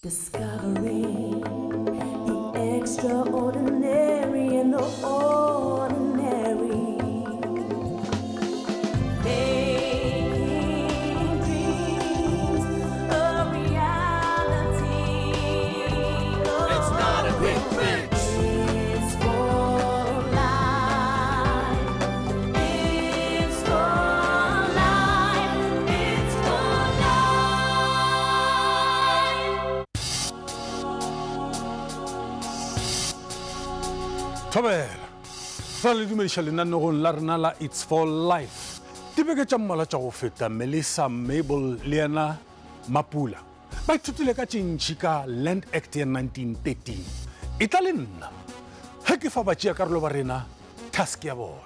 Discovering the extraordinary in the life. thobela ra le dumediša lenanegong la rena la its for life dibeke tša mmala tša go feta melissa mabel le yena mapula ba ithutile ka tšintši ka land act ya 1913 e tla le nna ge ke fa batšea karolo ba rena task ya bona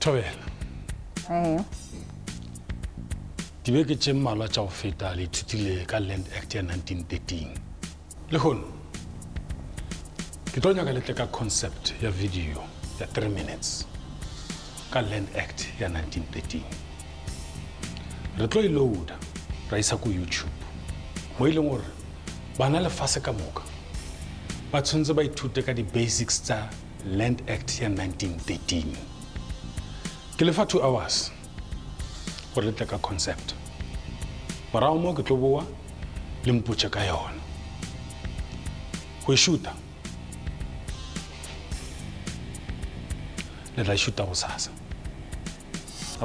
thobela. Dibeke tše mmalwa tša go feta le ithutile ka land act ya 1913 le gono ke tlo nyaka letle ka concept ya video ya 3 minutes ka land act ya 1913 re tlo e loada ra isa ko youtube mo e leng gore bana lefase ka moka ba tshwanetse ba ithute ka di-basics tsa land act ya 1913 ke lefa two hours gore le tle ka concept morago mo ke tlo boa le mpotse ka yona go e šuta le tla e šuta go a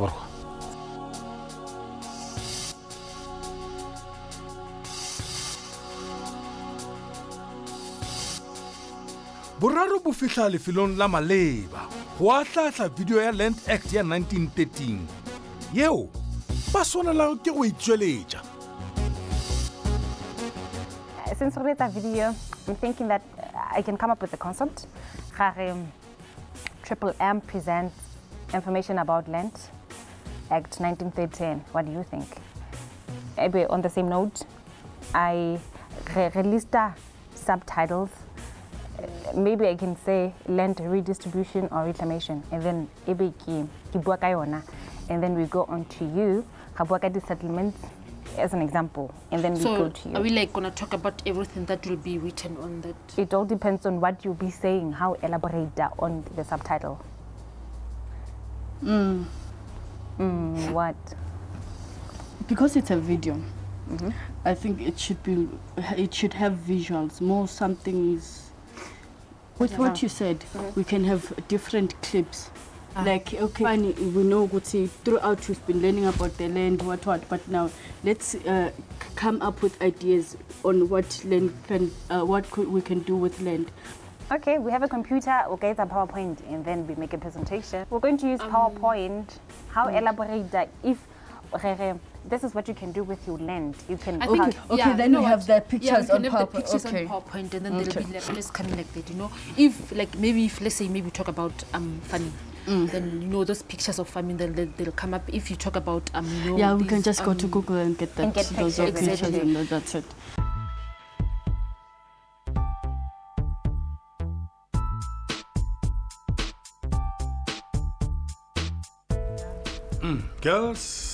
boraro bo fihla lefelong la maleba go ahlahla video ya land act ya 1913 yeo ba swanela ke go itsweletša Since we that video, I'm thinking that uh, I can come up with a concept. Gare, Triple M presents information about Land Act 1913. What do you think? Maybe on the same note, I re- released subtitles. Maybe I can say land redistribution or reclamation, and then ebe ke ke bua ka yona, and then we go on to you. Bua ka di-settlements as an example, and then we go to you. are we like gonna talk about everything that will be written on that? It all depends on what you'll be saying, how elaborate that on the subtitle. Mm. Mm, what? because it's a video i think it should be it should have visuals more something is with what you said we can have different clips. Like okay fine, we know Gutsi, throughout we've been learning about the land what what but now let's uh, come up with ideas on what land can uh, what could, we can do with land. Okay, we have a computer, we'll get a PowerPoint, and then we make a presentation. We're going to use PowerPoint. How elaborate that if this is what you can do with your land. You can I think have- Okay, yeah, then you know we have what? the yeah, pictures we can on have PowerPoint, the pictures okay. on PowerPoint, and then there'll be like always coming like that. You know, if like maybe if let's say maybe talk about um farming. Mm. Then you know those pictures of farming, then they'll, they'll come up. If you talk about um, you know, yeah we can these, just go to um, google and get that And get those pictures, pictures exactly. and that's it girls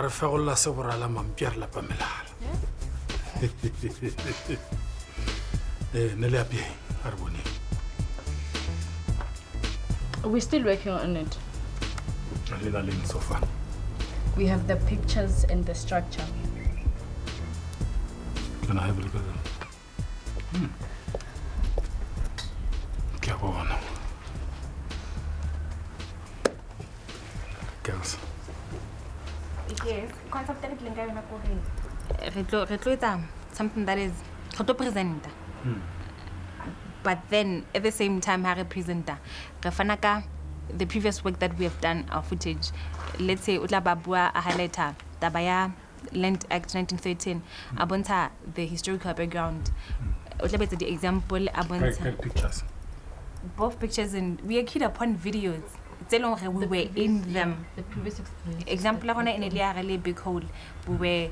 re fegolola se borala mampi a re lapa melala Eh, ne le apieng a re boneng we're still working on it. Le na leng so far we have the pictures and the structure. Can I have a look at them? Hmm. Re tlo etsa something that is re tlo presenta. Hmm. But then at the same time ha re presenta re fana ka the previous work that we have done our footage. Let's say o tla ba bua a highlighter taba ya land act 1913 a hmm. bontsha the historical background. Hmm. O tla betsa di-example a bontsha pictures. both pictures and we are keyed upon videos. Tse leng gore we were in them. The previous example ya gona e ne le ya re le big hole. We were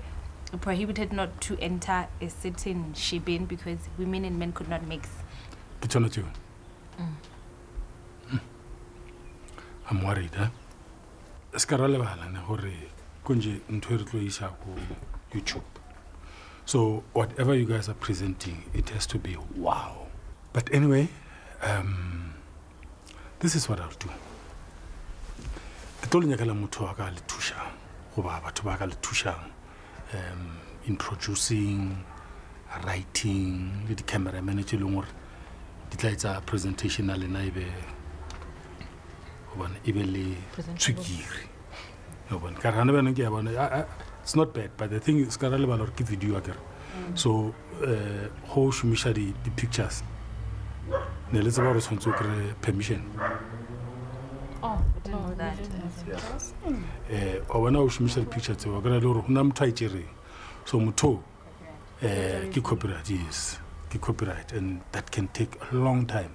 prohibited not to enter a certain shebeen because women and men could not mix. ke tsona tseo Hmm. i'm worried eh? se ka ra lebalane gore konje ntho e re tlo isa go youtube so whatever you guys are presenting it has to be wow but anyway um, this is what i'll do ke tlo le nyakela motho a ka le thušang goba batho ba ka le thušang um, in producing writing le di-cameraman tse e leng gore di tla etsa presentation a lena e be gobane e be le obane ka re gane bjanong ke ya ah, it's not bad but the thing is ka ra lebala gore ke video a kere so uh, go šomiša di-pictures ne le tseba gore tshwanetse o kry permission. Oh, I didn't know that. um wa bona o šomiša di-picture tseo kry le gore go na motho a tšereng so motho um ke copyright yes ke copyright and that can take a long time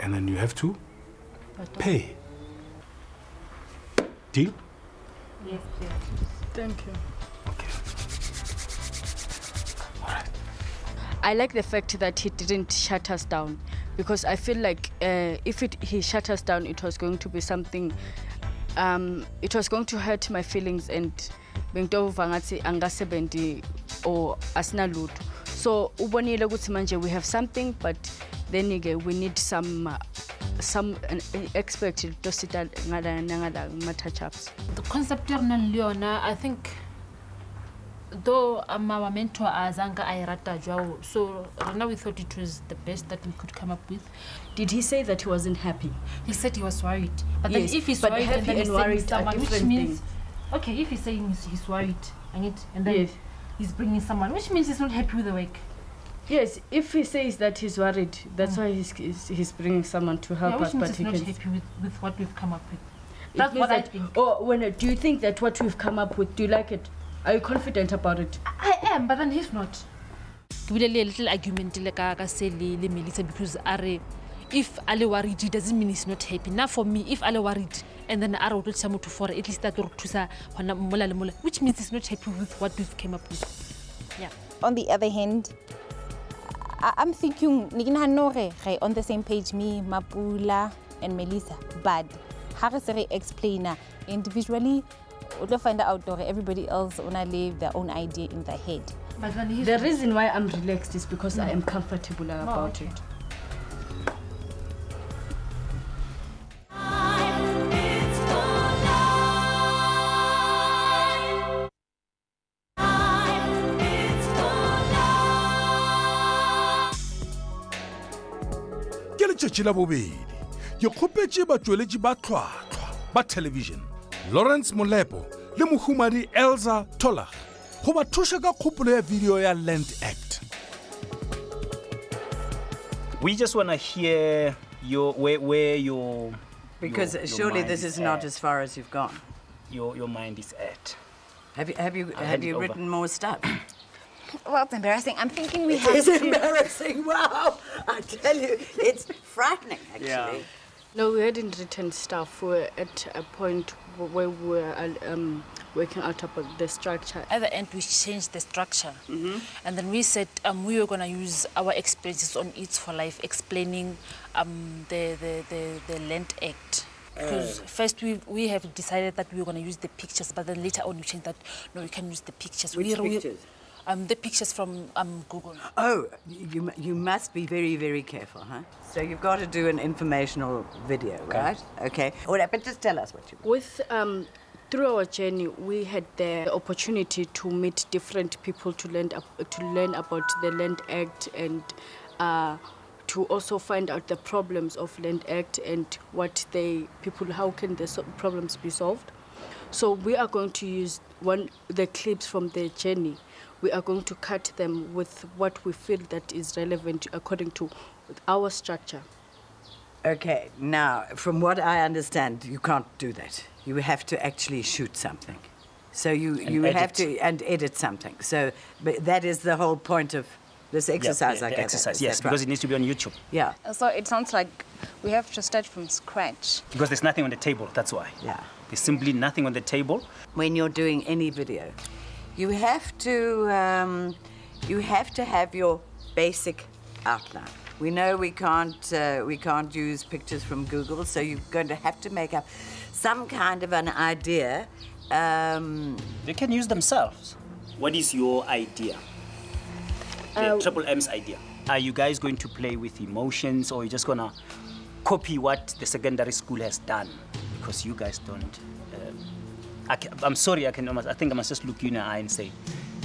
and then you have to pay deal Yes, yes. Thank you. okay all right I like the fact that he didn't shut us down because I feel like uh, if it, he shut us down, it was going to be something. Um, it was going to hurt my feelings and bengitova ngathi angasebenzi or asina lutho so ubonile ukuthi manje we have something but then again we need some uh, some an expert to sit ngala ngala ma touch ups the concept le yona i think though um, our mentor azanka a e rata so rena we thought it was the best that we could come up with did he say that he wasn't happy he said he was worried but Yes, then if he's worried happy and then and worried someone which means okay if he's saying he's, he's worried and it and then Yes. he's bringing someone which means he's not happy with the work Yes, if he says that he's worried, that's why he's, he's, he's bringing someone to help yeah, which us. means But he's he not happy with, with what we've come up with that's what I think. Or when do you think that what we've come up with? Do you like it? Are you confident about it? I am, but then he's not. ke bile le little argument le ka ka se le le Melissa because are if ale worried it doesn't mean he's not happy. Now for me, if ale worried and then are to tsa motho for at least that to thusa hona mola le mola which means he's not happy with what we've came up with. Yeah. On the other hand, I- I'm thinking, ni ke nahana re on the same page, me, Mapula, and Melissa. But ha re se re explainer individually, o tlo find out hore everybody else ona live their own idea in their head. But then he's The reason why I'm relaxed is because I am comfortable oh, about okay. it. It's for life. It's for life. ke letšatši la bobedi ke kgopetše batšweletši ba tlhwatlhwa ba television lawrence molepo le mohumadi elza tolag go ba thuša ka kgopolo ya video ya land act We just want to hear your where where your Because your, your surely mind this is not as far as you've gone. your your mind is at. Have you have you I'll have hand it you over. written more stuff? Well, it's embarrassing. I'm thinking we It have It's to. embarrassing. Wow, I tell you, it's frightening actually. No, we hadn't written stuff. We were at a point wh- where we were uh, um, working out about the structure. At the end, we changed the structure, and then we said um, we were going to use our experiences on It's for Life, explaining um, the, the, the the Land Act. Because first we we have decided that we were going to use the pictures, but then later on we changed that no, we can use the pictures. Which we, we- pictures? Um, the pictures from um, Google. Oh, you you must be very very careful, huh? So you've got to do an informational video, right? Okay. All right, but just tell us what you. With um, through our journey, we had the opportunity to meet different people to learn ab- to learn about the Land Act and uh, to also find out the problems of Land Act and what they people how can the so- problems be solved. So we are going to use one the clips from the journey. We are going to cut them with what we feel that is relevant according to our structure. Okay. Now, from what I understand, you can't do that. You have to actually shoot something. So you you have to and edit something. So but that is the whole point of this exercise. yeah, I the exercise. Yes, because right? it needs to be on YouTube. yeah. So it sounds like we have to start from scratch. Because there's nothing on the table. That's why. Yeah. There's simply nothing on the table. when you're doing any video, You have to um, you have to have your basic outline. We know we can't uh, we can't use pictures from Google, so you're going to have to make up some kind of an idea. Um, They can use themselves. What is your idea? The Triple M's idea. Are you guys going to play with emotions or are you just gonna copy what the secondary school has done? Because you guys don't. I am sorry, I can almost, I think I must just look you in the eye and say,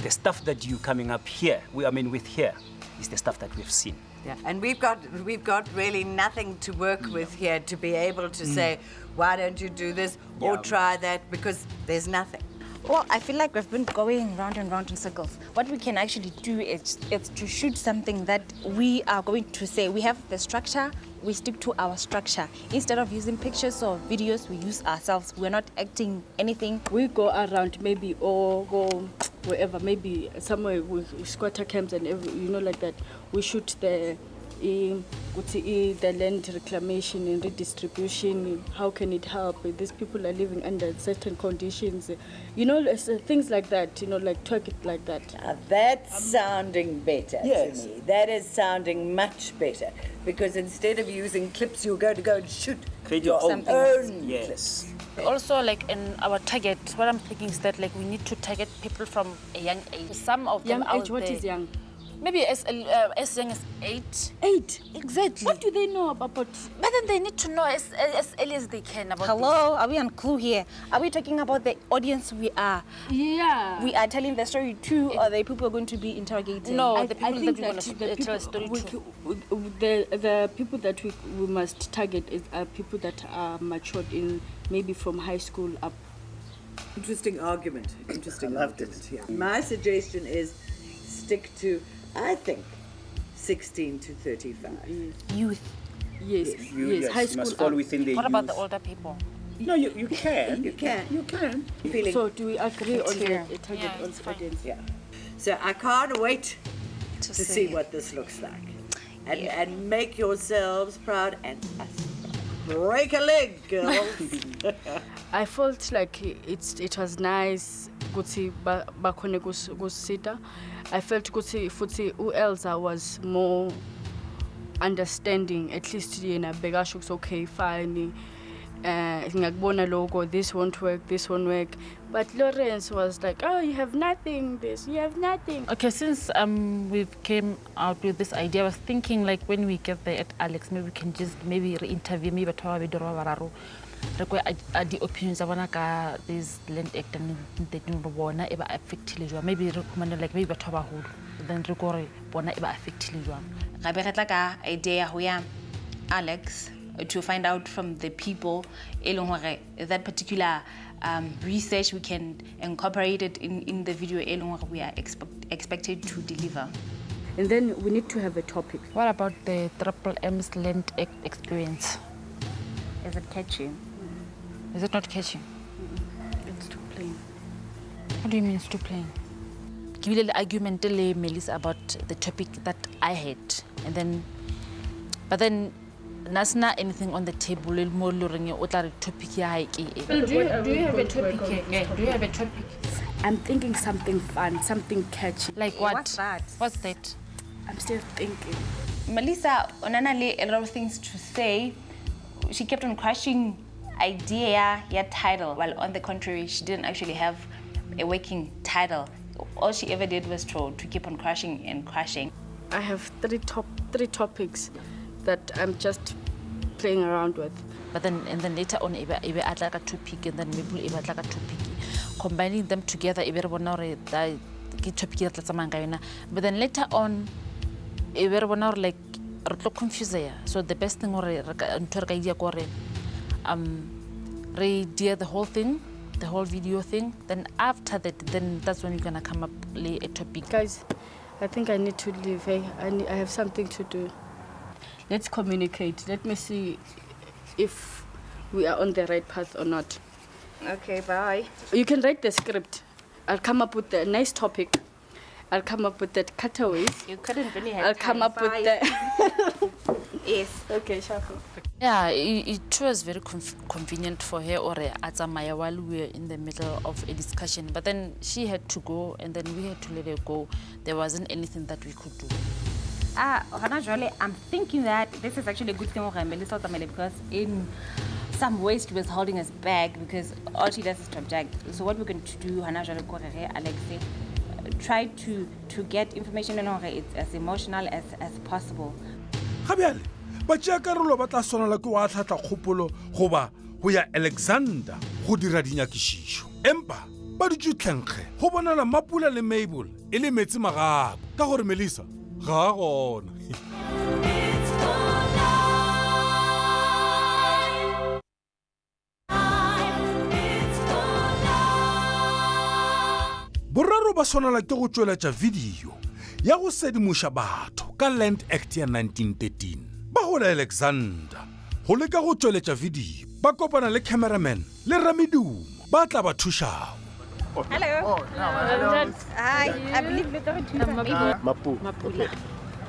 the stuff that you coming up here, we I mean with here, is the stuff that we've seen. yeah, and we've got we've got really nothing to work with here to be able to mm. say, why don't you do this or try that because there's nothing. Well, I feel like we've been going round and round in circles. What we can actually do is, is to shoot something that we are going to say. We have the structure, we stick to our structure. Instead of using pictures or videos, we use ourselves. We're not acting anything. We go around maybe or go wherever, maybe somewhere with squatter camps and every, you know like that. We shoot the ukuthi, eh, the land reclamation and redistribution. How can it help? These people are living under certain conditions. You know, uh, things like that. You know, like talk it like that. Now that's sounding better Yes. to me. That is sounding much better because instead of using clips, you're going to go and shoot Create your own. own Yes. Also, like in our target, what I'm thinking is that like we need to target people from a young age. Some of them Young out age, what there, is young? Maybe as uh, as young as eight. Eight. Exactly. What do they know about? But then they need to know as as early as they can about Hello, are we on clue here? Are we talking about the audience we are? Yeah. We are telling the story to, or the people are going to be interrogating? This. No, I, the I people think that we want to tell a story we to. c- the the people that we, we must target is are people that are matured in maybe from high school up. Interesting argument. Interesting I loved argument. Yeah. My suggestion is stick to, I think, 16 to 35. youth. Yes, You, yes, yes, high school must fall up. within the What about the older people? No, you, you can. You can. You can. Feeling. So do we agree on the, here. the target Yeah, on it's audience? yeah. So I can't wait To to see what this looks like. And, and make yourselves proud and us. Break a leg, girls. I felt like it's it was nice ukuthi ba- bakhone kus- kusita. I felt ukuthi futhi uElza was more understanding at least yena bekasho ukuthi okay fine uh, ngiyakubona logo this won't work this won't work. But Lawrence was like oh you have nothing this you have nothing. Okay, since um we've came out with this idea, I was thinking like when we get there at Alex, maybe we can just maybe re-interview maybe batho ba babedi or ba bararo re kwe a- a di-opinions tsa bona ka this land act and nteteng gore bona e ba affectile jwang. Maybe re khumane like maybe batho ba bagolo then re ko gore bona e ba affectile jwang. Gape re tla ka idea ya go ya alex to find out from the people e leng gore that particular um, research we can incorporate it in, in the video e leng gore we are expect, expected to deliver. And then we need to have a topic. What about the triple m's land act experience? Is it catchy is it not catching it's too plain What do you mean it's too plain? Ke bile le argument le Melissa about the topic that I had and then but then nasna anything on the table le mo le reng o tla topic ya hae ke do you, do you have a topic Yeah, do you have a topic? I'm thinking something fun something catchy Like what? What's that? What's that? I'm still thinking melissa onana le a lot of things to say she kept on crushing idea ya title while on the contrary she didn't actually have a working title all she ever did was to, to keep on crushing and crushing I have three top three topics that I'm just playing around with. But then and then later on ebe ebe atla ka topic and then maybe ebe atla ka topic. Combining them together ebe re bona hore da ke topic e re tla tsamayang ka yona. But then later on ebe re bona hore like re tlo confusea. So the best thing hore re ka ntho e re ka idea ko hore um re idea the whole thing the whole video thing then after that then that's when you're gonna come up le a topic Guys, I think I need to leave. Hey, I, need, I have something to do. Let's communicate. Let me see if we are on the right path or not. okay bye You can write the script. I'll come up with a nice topic. I'll come up with the cutaways. you couldn't really have I'll come time. up with the Yes. Okay, Shako. Yeah, it, it was very conf- convenient for her or Atamaya while we were in the middle of a discussion. But then she had to go and then we had to let her go. There wasn't anything that we could do. Ah, hona jwale, I'm thinking that this is actually a good thing for Melissa Otamele because in some ways she was holding us back because all she does is to object. So what we're going to do, hona jwale, ko re re, Alex, uh, try to to get information in hore it's as emotional as as possible. gabjale batšeakarolo ba tla swanela ke wa tlhatlha kgopolo goba go ya alexander go dira dinyakišišo. Empa ba dutse tlhenkge go bonala mapula le mabel e le metsi magapo ka gore melissa ga a gona. Boraro ba swanela ke go tsweletša video ya go sedimoša batho ka land act ya 1913 ba gola alexander go leka go tsweletša video ba kopana le cameraman le ramedumo ba tla ba thušago Hello. Hi. I believe to maybe. mapu okay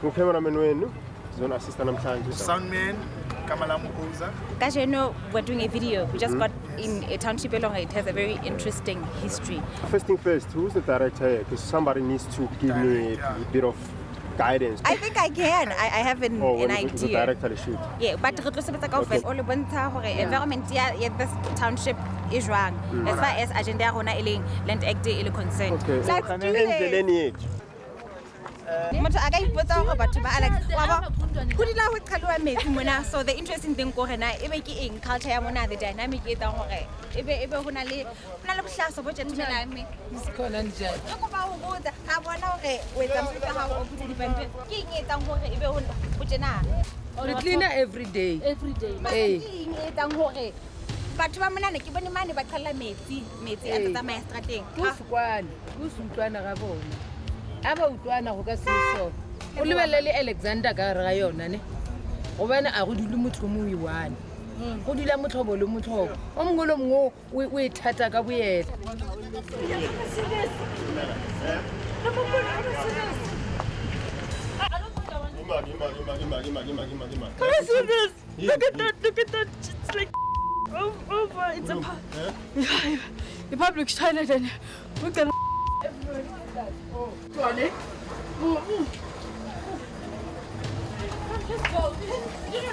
ngukhameraman wenu zona assista namhlanje soundman Kamala Mukuza. Kajeno, we're doing a video. We just got in a township along. It has a very interesting history. first thing first who's the director here because somebody needs to give me a bit of guidance I think I can. I, I have an, oh an the- the idea. director shoot Yeah, but re tlo sebetsa kaofela o le bontsha gore environment ya ya this township e jwang as far as agenda ya rona e leng land act e le concerned. okay Let's do. Motho a ka ipotsa gore batho ba alex wa ba go dila go qhalwa metsi mona so the interesting thing ko gore na e be ke eng culture ya mona the dynamic e etsang gore e be e be go na le go bohlaso bo njani? re kopa ho botsa ga bona gore o etsa mofuta ga o phutse dipampiri ke eng e etsang gore e be go go tjena Re cleaner every day. Every day. Ke eng e etsang gore batho ba monane ke bone mane ba qhalla metsi metsi a Eh. tsamaya strateng Ke o se kwane, ke se utlwana ga bona. Ha ba utlwana go ka se sona. O lebelele le Alexander ka gare ga yona ne. Gobane a go dule motho o mongwe one. Go dula motlhobo le motlhobo. O mongwe le mongwe o- o e thata ka boyena. Look at that, look at that. It's like o- over. It's a, pu- yeah, a public toilet and we can. Gona eh? mm,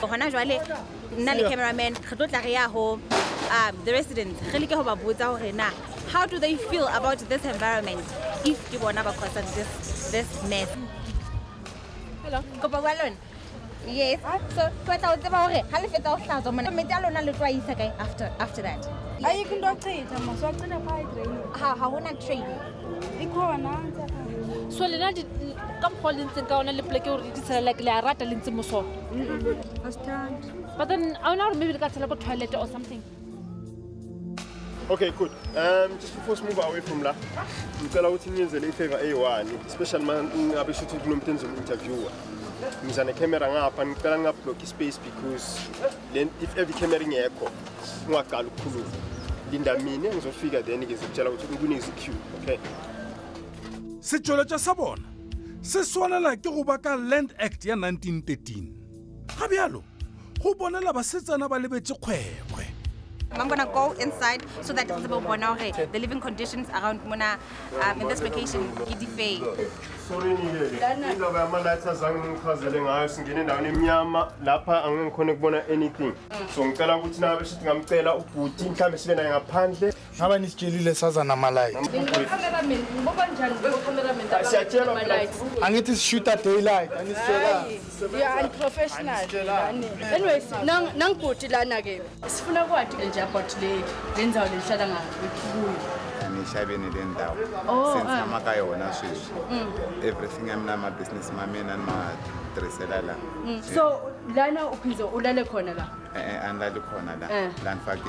mm. jwale nna le cameraman re tlo tla re ya ho um the residents. Re leke go ba botsa gore na how do they feel about this environment if ke bona ba causa this this mess? Kopa bua lona? Yes. So ke batla go tseba gore ga le fetsa go hlatswa mona metsi a lona le tlo a isa kae after after that ayikho into yochitha maswacina phaa edraini ga ga gona train. Ikhona so lena di- ka mokgwa o le ntseng ka ona le poleke gore di tshelela ke le a rata le ntse mo sona. But then a ona gore maybe le ka tshela ko toilet or something. Okay good. Um just before we move away from la ngicela ukuthi ngiyenzele ifavor eyi-one especially ma ngabe shuthi kulo muntu enizom-interviewa ngiza necamera ngapha ngicela ningabhlokhi ispace because le- if every camera ingekho ungaqala ukukhuluma. Linda mina ngizofika then ngizokutshela ukuthi kunezi-q okay? Setšweletša sa bona se swanela ke go ba ka land act ya 1913 ga bjalo go bonela basetsana ba lebetse kgwekgwe I'm gonna go inside so that re tsebe ho the living conditions around mona um, in this location ke di-fey sorini-ke indaba yama-lights azange ningichazele ngayo singene endaweni emnyama lapha angeke ngikhone ukubona anything. So ngicela ukuthi nabe sithi ngamcela ubhuti mhlawumbe sibe naye ngaphandle. Ngaba nisitshelile saza namalayithi. cameraman ngoba njani cameraman Siyatshelwa phela. Angithi sishuta daylight, anisitshela. yeah unprofessional lani anyways nang- nangibhodi lana-ke sifuna kwathi nje about le le ndzawo lenihlala kuyo nixaveni le ndawu Oh, se ah. ni tshama ka yona sweswi mm. everything ya mina mabusiness ma mina ni ma tirhisela la mm. so lana uphinze ulale khona la? Eh, eh, e-e a ni lali khona la. Eh. la ni fake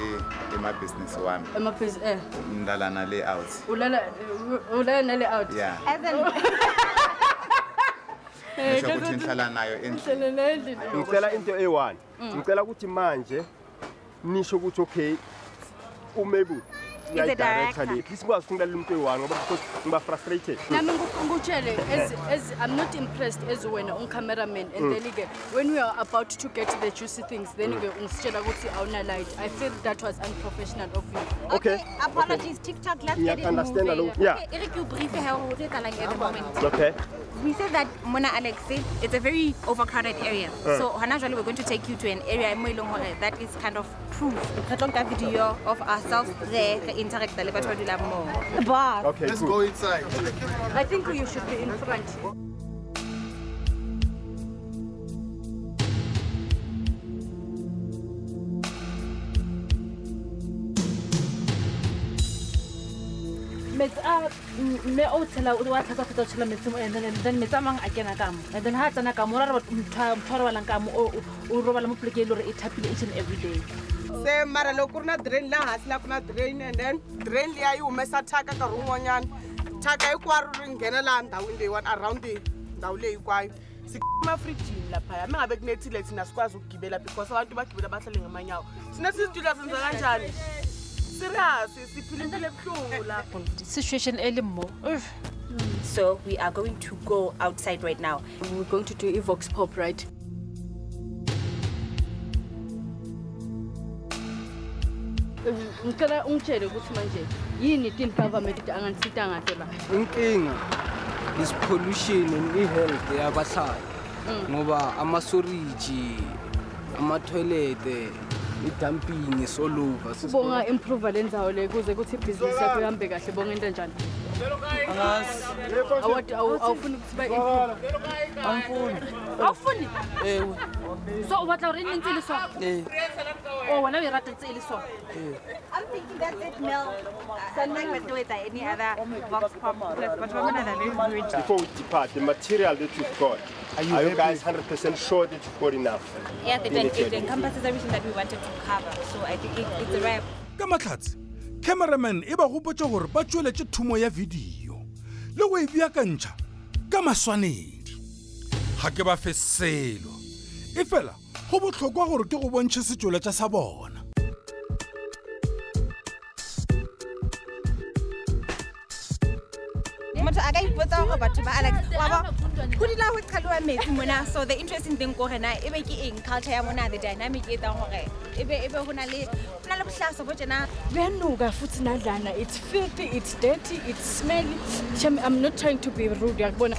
i mabusiness wami emabhizi eh. Ni lala na le out. Ulala eh, ulala nale out ukuthi nihlala nayo endlini. Ngicela into eyi-one. Ngicela ukuthi manje nisho ukuthi okay umebu uyayidirector le please ikwazi ukungilala umuntu eyi-one ngoba because ngiba-frustrated. Nami ngu- ngutshele as, as i'm not impressed as wena ungicameraman and Mm. then ke when we are about to get the juicy things then ke ungisitshela ukuthi awuna light i feel that was unprofessional of you. Okay Apologies, TikTok, let's Yeah, get it understand moving. hello. Yeah. Okay, Eric, you brief how we're at the moment. okay. We said that Mona Alex, it's a very overcrowded area. Uh. So hana jwale we're going to take you to an area mo that is kind of proof. Re tlo nka video of ourselves there, re interact le batho ba dulang moo. Okay Let's good. go inside. i think you should be in front metsi a mme o tshela wa tlhatsa fetsa o tshela metsi mo and then metsi a mangwe a kena ka mo. And then ha a tsena ka mo ra motho a robalang ka mo o- robala mo poleke e le gore e thapile each and every day. Se mara loko ku ri na drain laha hansi la ku na drain and then drain liya yi humesa thyaka nkarhi wun'wanyana thyaka hinkwaro ri nghena laha ndhawini leyiwani around ndhawu leyi hinkwayo emafrijini laphaya mi nga veki nethile thina sikwazi ukugibela because abantu bagibela bahlale ngamanyawo thina sizitula senza kanjani serious siphilipile buhlungu lapho. Situation le mo So we are going to go outside right now. we're going to do evox pop right? Ngicela ungitshele ukuthi manje yini tin government anganisita ngahle la? Inkinga is pollution and i-health yabahlali. Mm. Ngoba amasoriji ama-toilete i-dumping is all over bonga. improve le ndzawo le kuze kuthi ibhizinisi yakho ihambe kahle bonga into enjani? Awati- awu- awufuni ukuthi ba-improve angifuni. Awufuni? Ewe. So o batla gore e nne ntse e le so ee eh. o oh, wena o e rata ntse e le so I'm thinking that's it, Mel. Uh, like we're doing that any other vox pop. But we're going to before we depart the material that you've got are you, guys 100% sure that you've got enough? Yeah, the, it, it encompasses everything that we wanted to cover. So I think it, it's a wrap. ka matlhatsi cameraman e ba gopotse gore ba tsweletse thumo ya video. Le go e beakantšha ka maswanedi. Ga ke ba fe selo. E fela go botlhokwa gore ke go bontšhe setsweletša sa bona motho a ka ipotsa gore batho ba alex go dila go qhaluwa metsi mona. So the interesting thing e be ke eng? Culture ya mona the dynamic e etsang gore e be e go na le go na le botlhasa bo futhi nadlana it's filthy it's dirty it's smelly. I'm not trying to be rude yakubona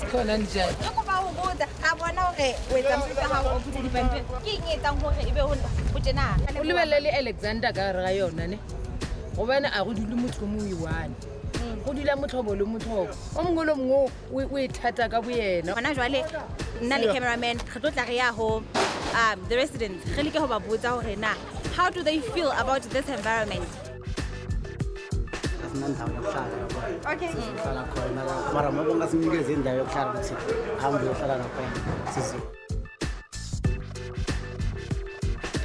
sikhona njani ke kopa ho botsa ga bona gore o etsa mofuta gago o phutse dipampiri. Ke eng e etsang gore go tjena? O lebelele alexander ka gare ga yona ne? Gobane a go dule motho o mo go dula motlhobo le motlhobo. O mongwe le mongwe o- o e thata ka boyena gona jwale nna le cameraman re tlo tla re ya ho um the residents. Re leke go ba botsa gore na how do they feel about this environment? Asinandawo yokuhlala okay. Khona mara moko ngasinikeze indawo yokuhlala ukuthi hambe yohlala nakhona sizi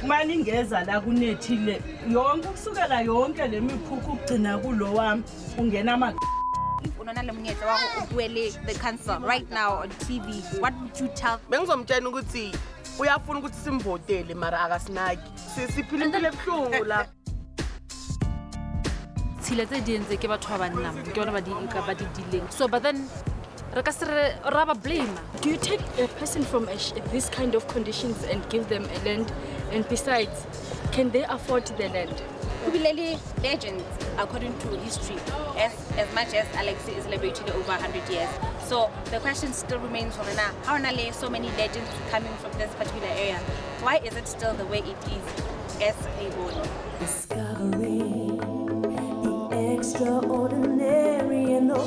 uma ningeza la kunethile yonke kusukela yonke le mikhukhu ukugcina kulo wami ungena ama o le monyetla wa go o the council right now on tv what would you tell bengizomtshela ukuthi uyafuna ukuthi simvotele mara akasinaki. Si- siphilipile buhlungu la. Tshile tse di entse ke batho ba ba nnang ke bona ba di ka ba di dileng so but then re ka se re ra ba blame do you take a person from a this kind of conditions and give them a land? And besides can they afford the land Kubilele legends, according to history, as, as much as Alex is celebrated over 100 years. So the question still remains, Horena, how are so many legends coming from this particular area? Why is it still the way it is as a Extraordinary and the